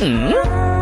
嗯。